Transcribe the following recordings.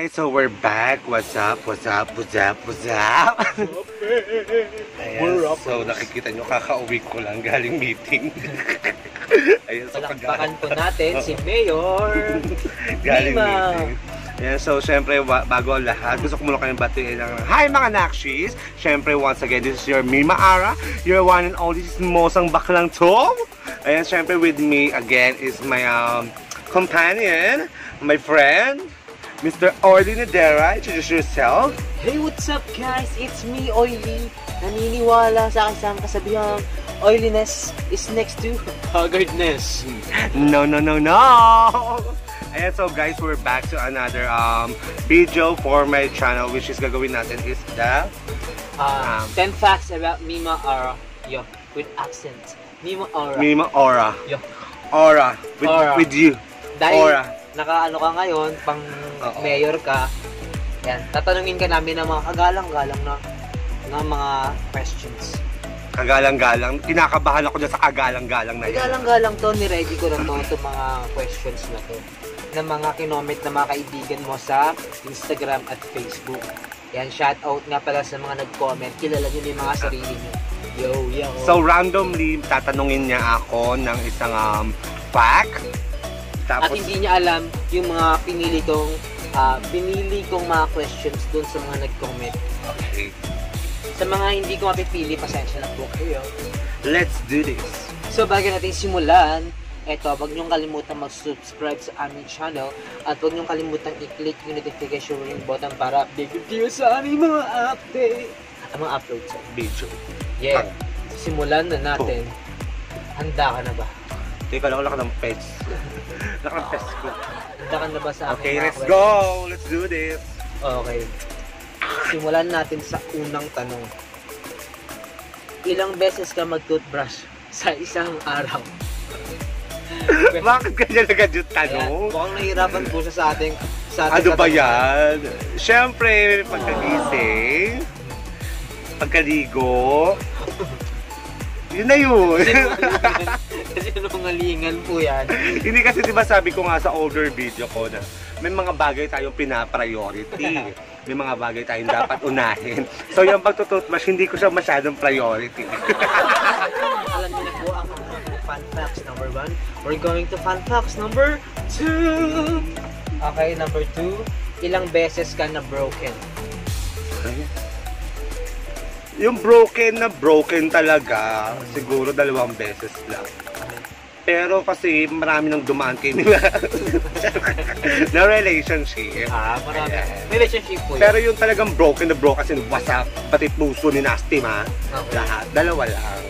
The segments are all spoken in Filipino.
Guys, so we're back. What's up? What's up? What's up? What's up? Ayan, so nakikita nyo, kakauwi ko lang galing meeting. Ayan, so Palakpakan po natin si Mayor galing Mima. meeting. Ayan, so syempre bago ang lahat, gusto ko muna kayong batiin ng Hi mga Nakshis! Syempre once again, this is your Mima Ara, your one and only mosang baklang to. Ayan, syempre with me again is my um, companion, my friend, Mr. Orly Nadera. Introduce yourself. Hey, what's up guys? It's me, Oily. Naniniwala sa isang kasabihang oiliness is next to haggardness. No, no, no, no! And so guys, we're back to another um, video for my channel which is gagawin natin is the Uh, Um, 10 facts about Mima Aura Yo, with accent. Mima Aura. Mima Aura. Yo. Aura. With, Aura. with you. Dahil Aura. Nakaano ka ngayon, pang Oo. mayor ka, yan, tatanungin ka namin ng mga kagalang-galang na, na mga questions. Kagalang-galang. Kinakabahan ako dyan sa kagalang-galang na yan. Kagalang-galang to, ni-ready ko na to, itong mga questions na to ng mga kinoment ng mga kaibigan mo sa Instagram at Facebook. Yan, shout out nga pala sa mga nag-comment. Kilala nyo na yung mga sarili nyo. Yo, yo. So randomly, tatanungin niya ako ng isang um, fact. At Tapos, hindi niya alam yung mga pinili kong ah, pinili kong mga questions dun sa mga nag-comment. okay, Sa mga hindi ko mapipili, pasensya na po kayo. let's do this. So bago natin simulan, eto, wag niyong kalimutan mag-subscribe sa aming channel at wag niyong kalimutan i-click yung notification ring button para update kayo sa aming mga update. Ang mga uploads. Video. Yeah. Simulan na natin. Handa ka na ba? Teka lang, wala ka ng pets. Wala ka ng pets ko. Ka na ba sa aming Okay, let's go! Let's do this! Okay. Simulan natin sa unang tanong. Ilang beses ka mag-toothbrush sa isang araw? Bakit ganyan agad yung Ayan, tanong? mukhang nahihirapan po siya sa ating sa ating Ano ba yan? Siyempre, pagkagising, pagkaligo, yun na yun. Kasi nungalingan po yan. Hindi kasi di ba sabi ko nga sa older video ko na may mga bagay tayong pina-priority. May mga bagay tayong dapat unahin. So yung pagtututmash, hindi ko siya masyadong priority. Alam niyo na po ang fun facts number one. We're going to fun facts number two. Okay, number two. Ilang beses ka na broken? yung broken na broken talaga, siguro dalawang beses lang. Pero kasi marami nang dumaan kay nila na relationship. Ah, marami. Ayan. Relationship po Pero yun. yung talagang broken na broken as in wasak, pati puso ni Nasty ma, Okay. lahat, dalawa lang.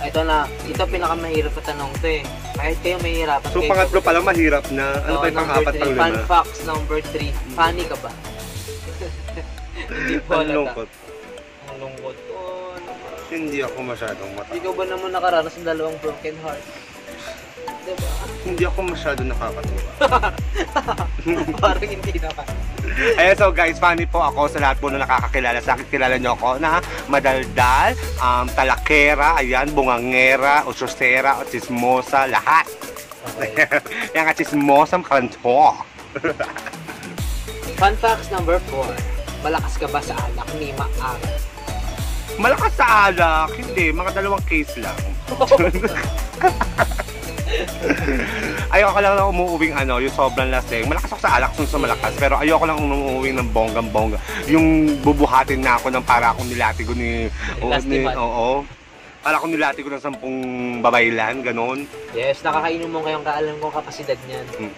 Ito na, ito pinakamahirap na tanong to eh. Kahit kayo mahirapan So kayo. pangatlo pa lang mahirap na, ano pa yung pang-apat pang Fun lima? facts number 3. Funny ka ba? Hindi po Ang halata. lungkot. Ang lungkot. Oh, naman. Hindi ako masyadong mata. Ikaw ba naman nakaranas ng dalawang broken heart? Hindi ako masyadong nakakatuwa. Parang hindi naman. Ayan, so guys, funny po ako sa lahat po na nakakakilala sa akin. Kilala nyo ako na madaldal, um, talakera, ayan, bungangera, usyosera, o chismosa, lahat. Okay. Yan nga chismosa, kanto. Fun facts number 4. Malakas ka ba sa alak ni Maang? Malakas sa alak, hindi, mga dalawang case lang. ayoko lang na umuuwing ano, yung sobrang lasing. Malakas ako sa alak kung sa malakas, pero ayoko lang umuuwing ng bonggang-bongga. Yung bubuhatin na ako ng para akong nilatigo ni... o, ni oo. Para akong nilatigo ng sampung babaylan, ganon. Yes, nakakainom mo kayong kaalam kong kapasidad niyan. Hmm.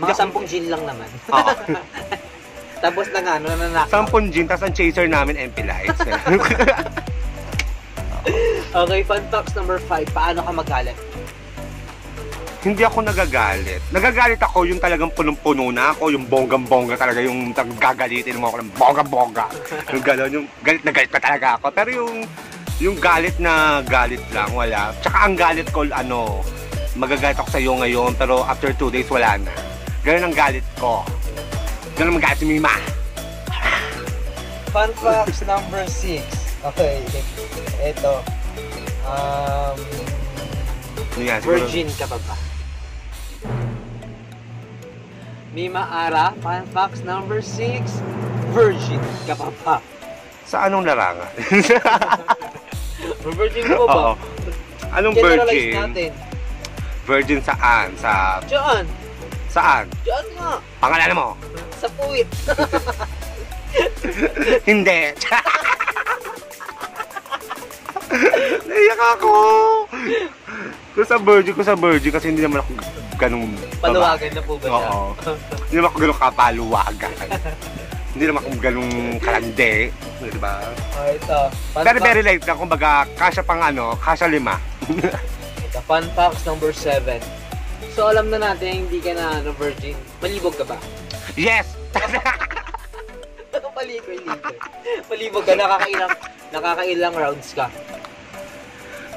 Mga sampung gin lang naman. Oo. Tapos na nga, ano, nanak. Sampung gin, tas ang chaser namin, MP Lights. Okay, fun facts number 5. Paano ka magalit? Hindi ako nagagalit. Nagagalit ako yung talagang punong-puno na ako, yung bonggang-bongga talaga, yung gagalitin mo ako ng bongga-bongga. Yung gano'n, yung galit na galit pa talaga ako. Pero yung, yung galit na galit lang, wala. Tsaka ang galit ko, ano, magagalit ako sa'yo ngayon, pero after two days, wala na. Ganun ang galit ko. Ganun ang galit si Mima. Fun facts number 6. Okay, ito. Um, yan, siguro- virgin ka pa ba? Mima Ara, fun facts number 6, virgin ka pa ba? Sa anong larangan? Virgin ko ba? Oo. Anong Generalize virgin? natin. Virgin saan? Sa Diyan, saan? diyan nga, Pangalan mo? sa puwit. Hindi. Naiyak ako. Kung sa virgin, kung sa virgin kasi hindi naman ako ganung Paluwagan na po ba siya? Oo. Hindi naman ako ganung kapaluwagan. hindi naman ako ganung kalande. Di ba? Oh, ito. Fun Very, fact- very light lang. Kumbaga, kasya pang ano, kasya lima. Ito, fun facts number 7. So, alam na natin, hindi ka na ano, virgin. Malibog ka ba? yes! Palibog, ligo. Malibog ka, nakakailang, nakakailang rounds ka.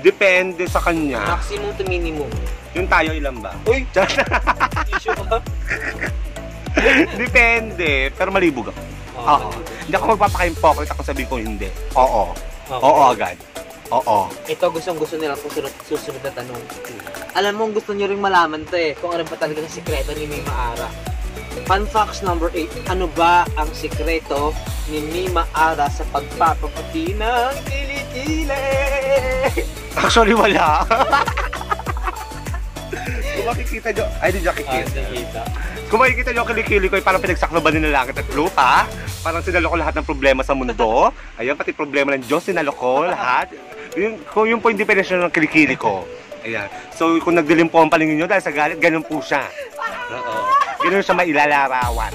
Depende sa kanya. Maximum to minimum. Yung tayo ilan ba? Uy, issue ba? Depende. Pero malibog ako. Oo. malibog. Hindi ako magpapaka-hypocrite ako sabihin ko hindi. Oo. Okay. Oo agad. Oo. Ito gustong gusto nila susunod, susunod na tanong. Alam mo, gusto nyo rin malaman to eh, kung ano ba talaga ang sikreto ni Mima Ara. Fun facts number 8. Ano ba ang sikreto ni Mima Ara sa pagpapaputi ng kilikili? Actually, wala. Kung makikita nyo, ay di nyo Ah, kikita. nakita. Kung makikita nyo ang kilikili ko, ay parang pinagsakloban ng langit at lupa. Parang sinalo ko lahat ng problema sa mundo. Ayan, pati problema ng Diyos, sinalo ko lahat. Yun, kung yun po yung definition ng kilikili ko. Ayan. So, kung nagdilim po ang paningin nyo dahil sa galit, ganun po siya. Oo. Ganun siya mailalarawan.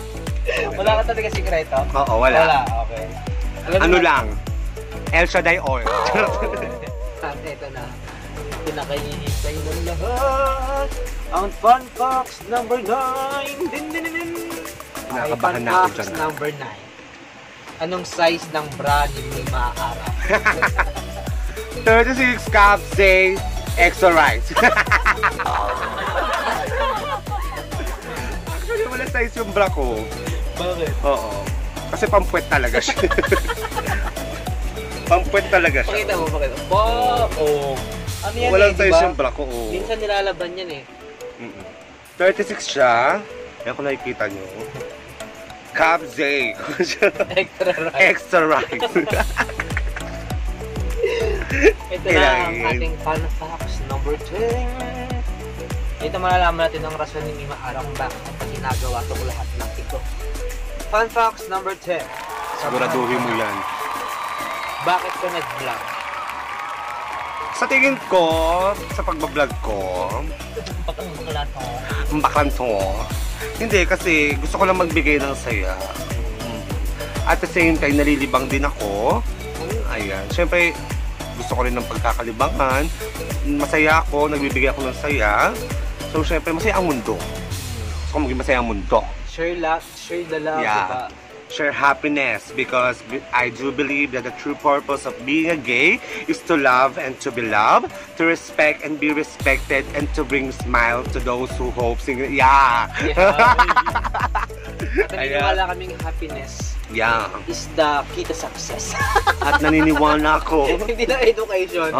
Wala ka talaga sikreto? Oo, wala. okay. Alam Ano mo- lang? El Shaddai oil. At ito na, pinakahihintay ng lahat. Ang fun facts number 9. Din, din, din, din. Ay, fun Kinakabahan na ako facts dyan. ah. number 9. Anong size ng bra ni Mima Ara? 36 cups say extra rice. Actually, wala size yung bra ko. Bakit? Oo. Kasi pampuwet talaga siya. pampuwet talaga siya. Pakita mo, pakita mo. Wow! Oh. Ano yan Walang eh, size diba? yung bra ko. oo. Minsan nilalaban yan eh. Mm-mm. 36 siya. Yan kung nakikita nyo. Cup Zay. Extra right. extra rice. Ito na ang ating fun facts number 10. Dito malalaman natin ang rason ni Mima Ara kung bakit ang ginagawa itong lahat ng ito. Fun facts number 10. Siguraduhin mo yan. Bakit ka nag-vlog? Sa tingin ko, sa pagbablog ko, ang baklan to. Hindi, kasi gusto ko lang magbigay ng saya. At the same time, nalilibang din ako. Ayan. Siyempre, gusto ko rin ng pagkakalibangan. Masaya ako, nagbibigay ako ng saya. So, siyempre, masaya ang mundo. Gusto ko maging masaya ang mundo. Share love, share the love, Yeah. diba? Share happiness because I do believe that the true purpose of being a gay is to love and to be loved, to respect and be respected, and to bring smile to those who hope. Sing yeah. Yeah. Naniniwala kaming happiness yeah. is the key to success. At naniniwala ako. Hindi na education.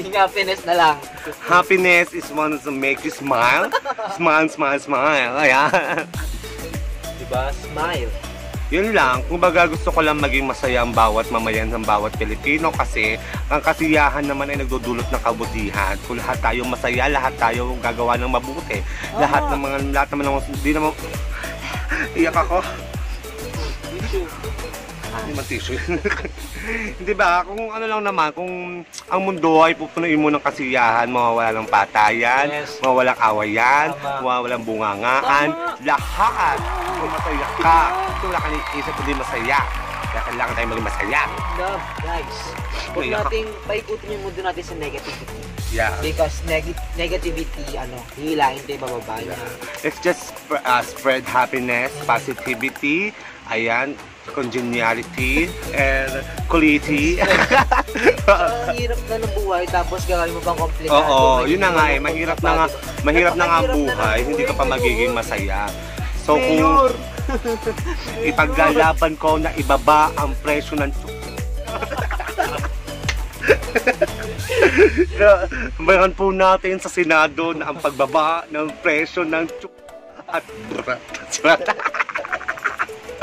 Yung happiness na lang. Happiness is one to make you smile. Smile, smile, smile. Ayan. Diba? Smile. Yun lang, kumbaga gusto ko lang maging masaya ang bawat mamayan ng bawat Pilipino kasi ang kasiyahan naman ay nagdudulot ng kabutihan. Kung lahat tayo masaya, lahat tayo gagawa ng mabuti. Lahat ng mga, lahat naman ng, hindi naman, iyak ako. Hindi man tissue. Hindi ba? Kung ano lang naman, kung ang mundo ay pupunuin mo ng kasiyahan, mawawala ng patayan, Yes. mawawalang awayan, Tama. mawawalang bungangaan, Tama. lahat. Kung masaya ka, kung wala ka ng isip, hindi masaya. Kaya kailangan tayo maging masaya. Love, guys. Huwag nating paikutin yung mundo natin sa negativity. Yeah. Because neg- negativity, ano, hihilahin tayo bababa niya. Let's just uh, spread happiness, positivity, ayan, congeniality, and quality. Ang hirap na ng buhay, tapos gagawin mo pang komplikado. Oo, yun na nga eh. Mahirap na nga, mahirap na nga ang buhay, hindi ka pa magiging masaya. So kung ipaglalaban ko na ibaba ang presyo ng Mayroon po natin sa Senado na ang pagbaba ng presyo ng tsu- at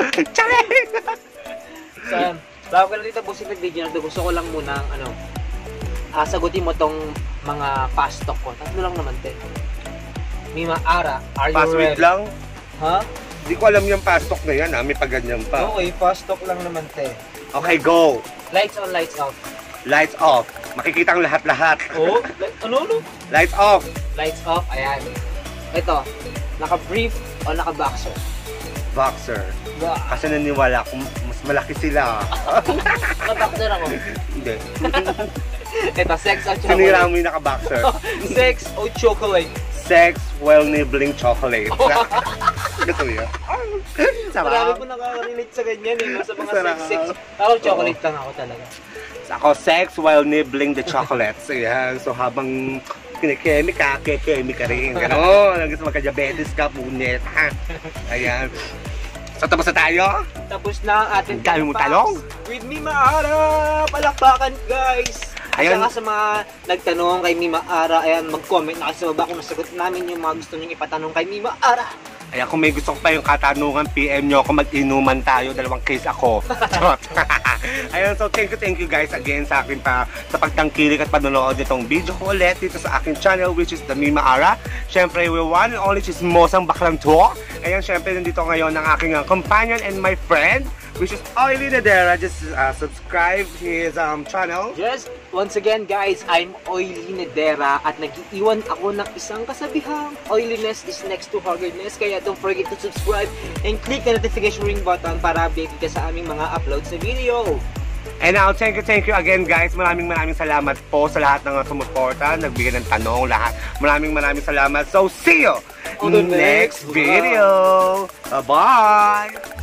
Charing! So, ayan. Bago ko lang dito busin ng video na to, gusto ko lang muna, ano, ah, sagutin mo tong mga fast talk ko. Tatlo lang naman, te. Mima Ara, are you Pass ready? lang. Ha? Di ko alam yung pastok na yan ha. May paganyan pa. Okay, fast talk lang naman, te. Okay, go. Lights on, lights out. Lights off. Makikita ang lahat-lahat. Oh, ano, ano? Lights off. Lights off, ayan. Ito, naka-brief o naka-boxer? Boxer. Wow. Kasi naniwala kung mas malaki sila. Naka-boxer ako. Hindi. Ito, sex Sinira chocolate? mo yung naka-boxer. sex o chocolate? Sex while nibbling chocolate. Gusto mo yun? Marami Sarap. po nakaka-relate sa ganyan eh, no? sa mga Sarap. sex-sex. Ako, chocolate lang ako talaga. Ako, sex while nibbling the chocolates. Ayan. So, habang kinikemi ka, kekemi ka rin. Ganon. Hanggang sa magka-diabetes ka, punyet. Ha? Ayan. So, tapos na tayo? Tapos na ang ating Ang dami facts talong. With Mima Ara! Palakpakan, guys! Ayan. Saka sa mga nagtanong kay Mima Ara, ayan, mag-comment na kayo sa baba kung nasagot namin yung mga gusto nyo ipatanong kay Mima Ara. Ayan, kung may gusto ko pa yung katanungan, PM nyo ako, mag-inuman tayo, dalawang case ako. Ayan, so thank you, thank you guys again sa akin pa, sa pagtangkilik at panonood nitong video ko ulit dito sa aking channel, which is the Mima Ara. Siyempre, we one and only chismosang baklang to. Ayan, siyempre, nandito ngayon ang aking uh, companion and my friend, which is Oily Nadera. Just uh, subscribe his um, channel. Just, once again guys, I'm Oily Nedera at nag-iwan ako ng isang kasabihang oiliness is next to haggardness. Kaya don't forget to subscribe and click the notification ring button para updated ka sa aming mga uploads na video. And now, thank you, thank you again guys. Maraming maraming salamat po sa lahat ng sumuporta, nagbigay ng tanong, lahat. Maraming maraming salamat. So, see you On the next next video. Bye-bye!